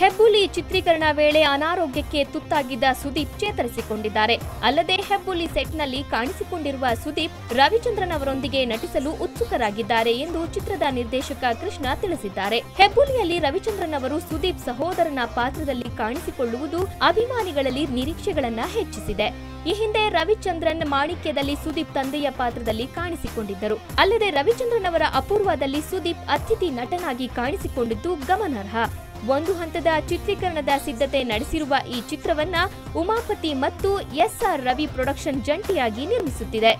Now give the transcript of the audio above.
ಹೆಬ್ಬುಲಿ ಚಿತ್ರೀಕರಣ ವೇಳೆ ಅನಾರೋಗ್ಯಕ್ಕೆ ತುತ್ತಾಗಿದ್ದ ಸುದೀಪ್ ಚೇತರಿಸಿಕೊಂಡಿದ್ದಾರೆ. ಅಲ್ಲದೆ ಹೆಬ್ಬುಲಿ ಸೆಟ್ನಲ್ಲಿ ಕಾಣಿಸಿಕೊಂಡಿರುವ ಸುದೀಪ್ ರವಿಚಂದ್ರನ್ ಅವರೊಂದಿಗೆ ನಟಿಸಲು ಉತ್ಸುಕರಾಗಿದ್ದಾರೆ ಎಂದು ಚಿತ್ರದ ನಿರ್ದೇಶಕ ಕೃಷ್ಣ ತಿಳಿಸಿದ್ದಾರೆ. ಹೆಬ್ಬುಲಿಯಲ್ಲಿ ರವಿಚಂದ್ರನ್ ಅವರು ಸುದೀಪ್ ಸಹೋದರನ ಪಾತ್ರದಲ್ಲಿ ಕಾಣಿಸಿಕೊಳ್ಳುವುದು ಅಭಿಮಾನಿಗಳಲ್ಲಿ ನಿರೀಕ್ಷೆಗಳನ್ನ ಹೆಚ್ಚಿಸಿದೆ. ಈ ಹಿಂದೆ ರವಿಚಂದ್ರನ್ ಮಾಣಿಕ್ಯದಲ್ಲಿ ಸುದೀಪ್ ತಂದೆಯ ಪಾತ್ರದಲ್ಲಿ ಕಾಣಿಸಿಕೊಂಡಿದ್ದರು. ಅಲ್ಲದೆ ರವಿಚಂದ್ರನ್ ಅವರ ಅಪೂರ್ವದಲ್ಲಿ ಸುದೀಪ್ ಅತಿಥಿ ನಟನಾಗಿ ಕಾಣಿಸಿಕೊಂಡಿದ್ದು ಗಮನಾರ್ಹ. ಒಂದು ಹಂತದ ಚಿತ್ರೀಕರಣದ ಸಿದ್ಧತೆ ನಡೆಸಿರುವ ಈ ಚಿತ್ರವನ್ನ ಉಮಾಪತಿ ಮತ್ತು ಎಸ್ಆರ್ ರವಿ ಪ್ರೊಡಕ್ಷನ್ ಜಂಟಿಯಾಗಿ ನಿರ್ಮಿಸುತ್ತಿದೆ.